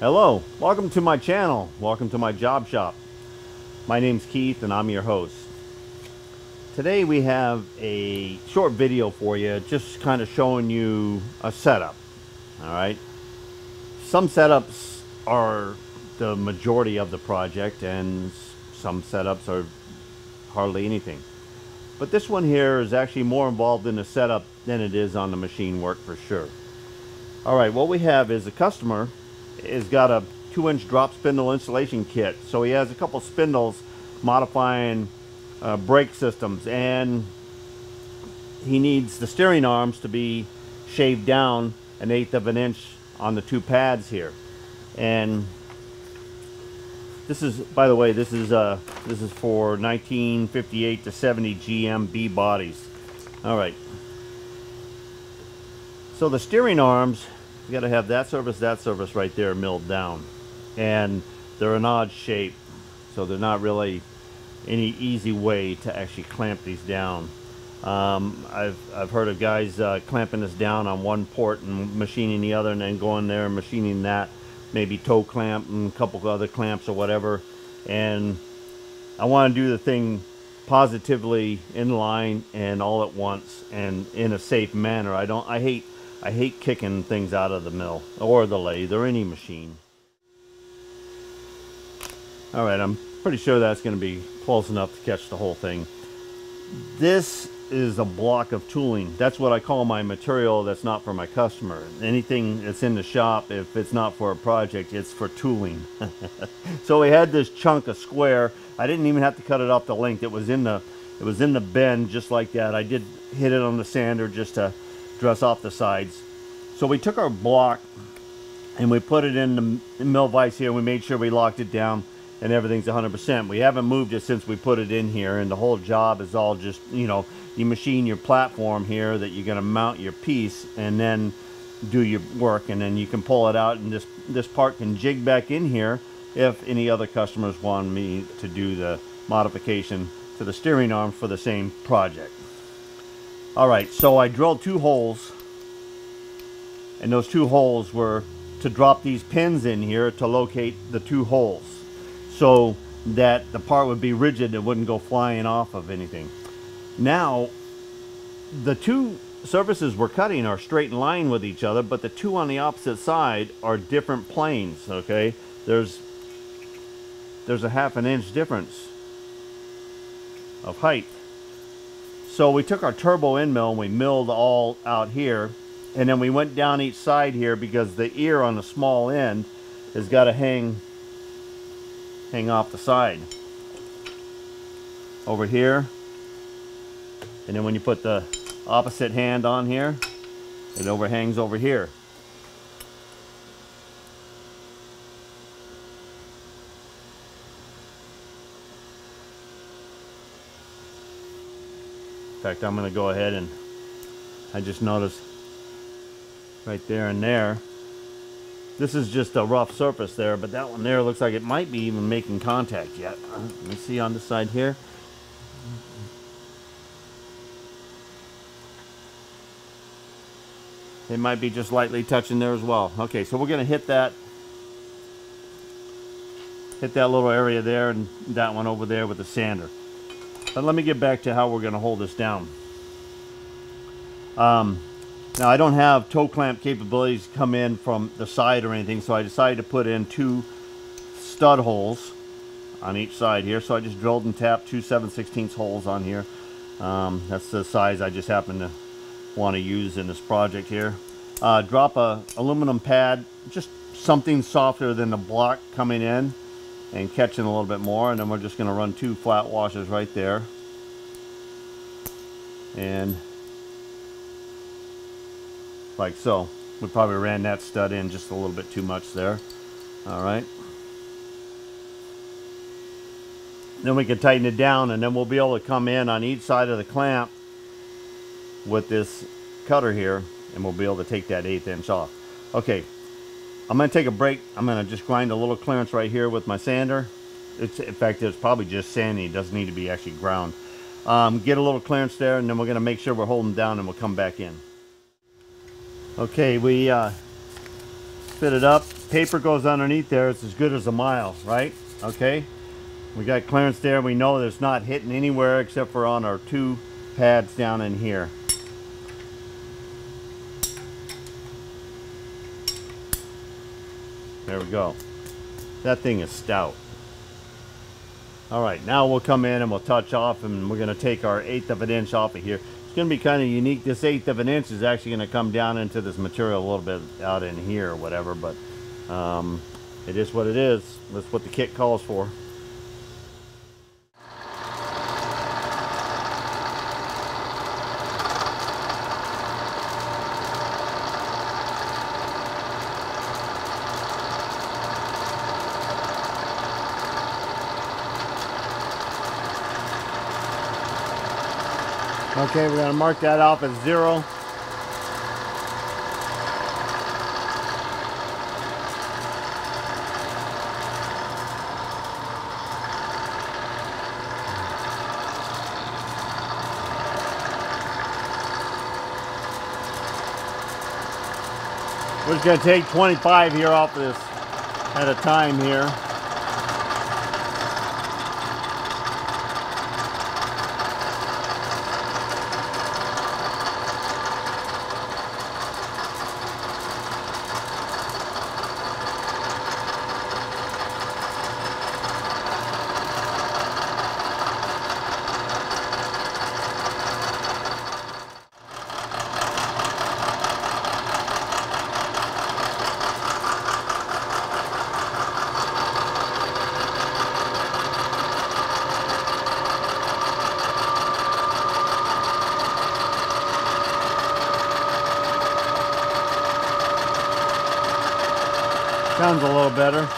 Hello, welcome to my channel. Welcome to my job shop. My name's Keith and I'm your host. Today we have a short video for you, just kind of showing you a setup. All right. Some setups are the majority of the project and some setups are hardly anything. But this one here is actually more involved in the setup than it is on the machine work for sure. All right, what we have is a customer has got a two inch drop spindle installation kit. So he has a couple spindles modifying uh, brake systems and he needs the steering arms to be shaved down an eighth of an inch on the two pads here. And this is, by the way, this is uh, this is for 1958 to 70 GM B bodies. All right. So the steering arms you got to have that surface, that surface right there milled down. And they're an odd shape, so they're not really any easy way to actually clamp these down. Um, I've, I've heard of guys uh, clamping this down on one port and machining the other and then going there and machining that, maybe toe clamp and a couple other clamps or whatever. And I want to do the thing positively in line and all at once and in a safe manner. I don't, I hate I hate kicking things out of the mill or the lathe or any machine. All right, I'm pretty sure that's going to be close enough to catch the whole thing. This is a block of tooling. That's what I call my material that's not for my customer. Anything that's in the shop, if it's not for a project, it's for tooling. so we had this chunk of square. I didn't even have to cut it off the length. It was in the it was in the bend just like that. I did hit it on the sander just to dress off the sides. So we took our block and we put it in the mill vise here. We made sure we locked it down and everything's 100%. We haven't moved it since we put it in here and the whole job is all just, you know, you machine your platform here that you're going to mount your piece and then do your work and then you can pull it out and this this part can jig back in here if any other customers want me to do the modification to the steering arm for the same project. All right, so I drilled two holes and those two holes were to drop these pins in here to locate the two holes so that the part would be rigid and wouldn't go flying off of anything. Now, the two surfaces we're cutting are straight in line with each other, but the two on the opposite side are different planes, okay? There's, there's a half an inch difference of height. So we took our turbo end mill and we milled all out here. And then we went down each side here because the ear on the small end has got to hang, hang off the side. Over here. And then when you put the opposite hand on here, it overhangs over here. In fact, I'm going to go ahead and I just noticed right there and there. This is just a rough surface there, but that one there looks like it might be even making contact yet. Let me see on the side here. It might be just lightly touching there as well. Okay, so we're going to hit that hit that little area there and that one over there with the sander. But let me get back to how we're going to hold this down. Um, now I don't have toe clamp capabilities come in from the side or anything, so I decided to put in two stud holes on each side here. So I just drilled and tapped two 7 16 holes on here. Um, that's the size I just happen to want to use in this project here. Uh, drop a aluminum pad, just something softer than the block coming in and catching a little bit more and then we're just going to run two flat washers right there. And like so we probably ran that stud in just a little bit too much there. All right. Then we can tighten it down and then we'll be able to come in on each side of the clamp with this cutter here and we'll be able to take that eighth inch off. Okay I'm going to take a break. I'm going to just grind a little clearance right here with my sander. It's, in fact, it's probably just sanding. It doesn't need to be actually ground. Um, get a little clearance there, and then we're going to make sure we're holding down, and we'll come back in. Okay, we uh, fit it up. Paper goes underneath there. It's as good as a mile, right? Okay. We got clearance there. We know that it's not hitting anywhere except for on our two pads down in here. There we go. That thing is stout. All right, now we'll come in and we'll touch off and we're gonna take our eighth of an inch off of here. It's gonna be kind of unique. This eighth of an inch is actually gonna come down into this material a little bit out in here or whatever, but um, it is what it is. That's what the kit calls for. Okay, we're to mark that off as zero. We're just to take 25 here off of this at a time here. Sounds a little better.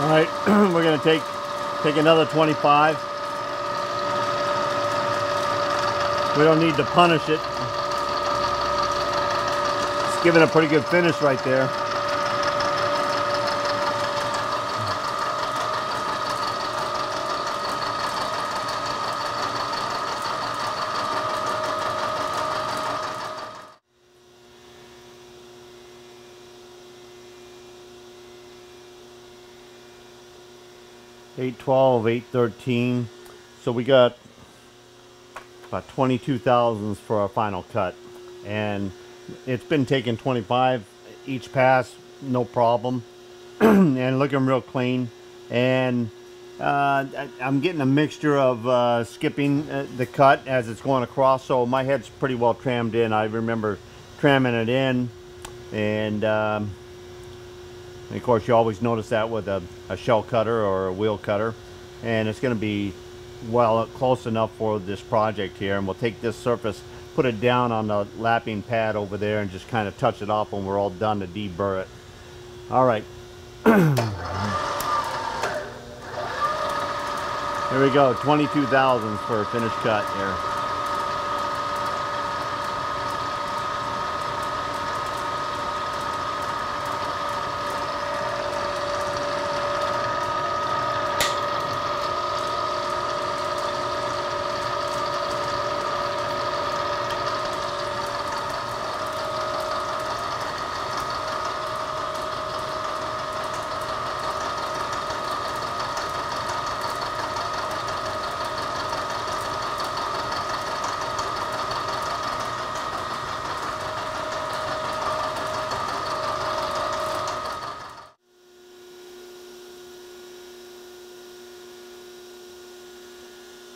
All right, we're gonna take take another 25. We don't need to punish it. It's giving a pretty good finish right there. Eight twelve, eight thirteen. So we got about 22 thousandths for our final cut. And it's been taking 25 each pass, no problem. and looking real clean. And uh, I'm getting a mixture of uh, skipping uh, the cut as it's going across. So my head's pretty well trammed in. I remember tramming it in. And, um, and of course, you always notice that with a, a shell cutter or a wheel cutter. And it's going to be well uh, close enough for this project here and we'll take this surface put it down on the lapping pad over there and just kind of touch it off when we're all done to deburr it all right Here we go, 22 thousandths for a finished cut here.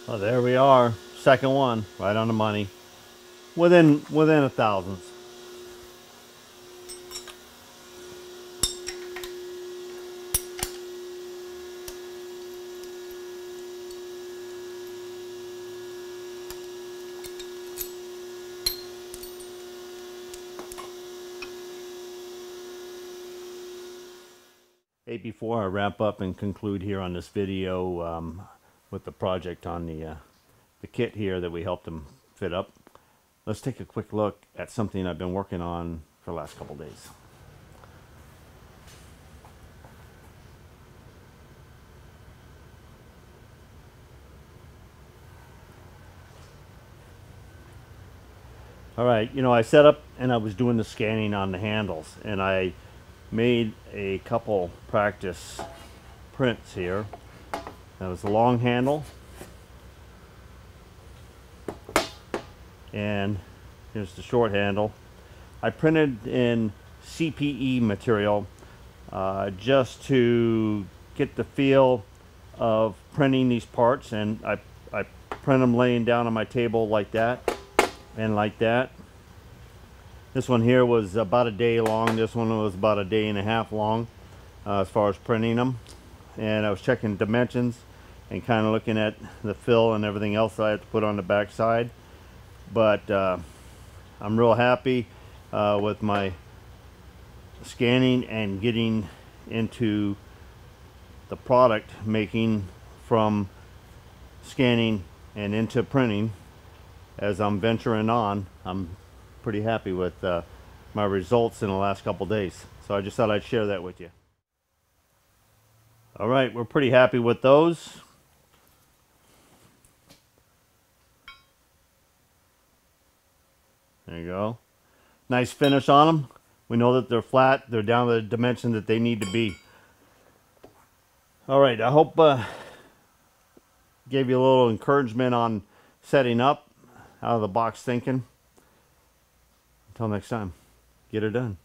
Well, there we are. Second one, right on the money. Within within a thousandth. Hey, before I wrap up and conclude here on this video um, with the project on the uh, the kit here that we helped them fit up, let's take a quick look at something I've been working on for the last couple days. All right, you know, I set up and I was doing the scanning on the handles and I made a couple practice prints here. That was a long handle. And here's the short handle. I printed in CPE material uh, just to get the feel of printing these parts and I, I print them laying down on my table like that and like that. This one here was about a day long. This one was about a day and a half long uh, as far as printing them. And I was checking dimensions and kind of looking at the fill and everything else I have to put on the back side. But uh, I'm real happy uh, with my scanning and getting into the product making from scanning and into printing as I'm venturing on. I'm pretty happy with uh, my results in the last couple days. So I just thought I'd share that with you. All right, we're pretty happy with those. There you go. Nice finish on them. We know that they're flat. They're down the dimension that they need to be. All right, I hope uh, gave you a little encouragement on setting up, out of the box thinking. Until next time, get it done.